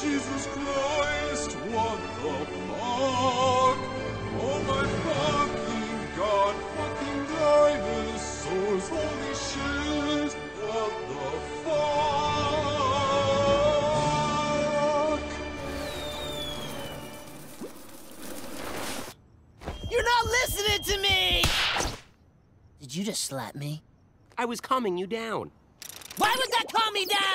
Jesus Christ, what the fuck? Oh my fucking god, fucking dinosaurs, holy shit, what the fuck? You're not listening to me! Did you just slap me? I was calming you down. Why would that calm me down?